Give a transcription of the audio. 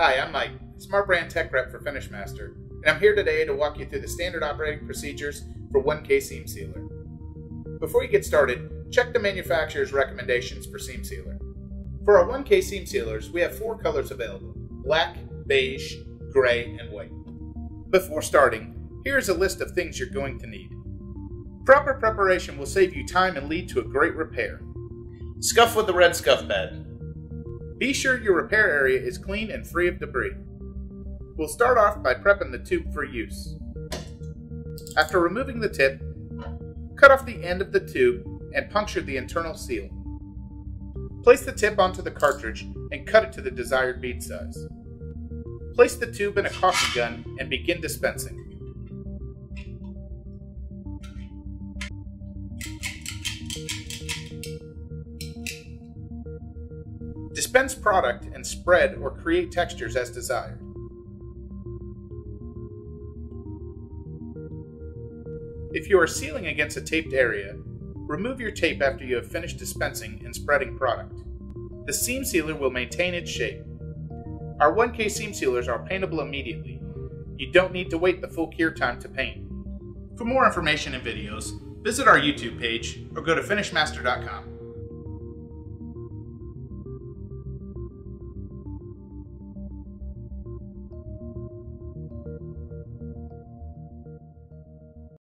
Hi, I'm Mike, Smart Brand Tech Rep for FinishMaster, and I'm here today to walk you through the standard operating procedures for 1K Seam Sealer. Before you get started, check the manufacturer's recommendations for seam sealer. For our 1K seam sealers, we have four colors available, black, beige, gray, and white. Before starting, here's a list of things you're going to need. Proper preparation will save you time and lead to a great repair. Scuff with the red scuff pad. Be sure your repair area is clean and free of debris. We'll start off by prepping the tube for use. After removing the tip, cut off the end of the tube and puncture the internal seal. Place the tip onto the cartridge and cut it to the desired bead size. Place the tube in a caulking gun and begin dispensing. Dispense product and spread or create textures as desired. If you are sealing against a taped area, remove your tape after you have finished dispensing and spreading product. The seam sealer will maintain its shape. Our 1K seam sealers are paintable immediately. You don't need to wait the full cure time to paint. For more information and videos, visit our YouTube page or go to finishmaster.com.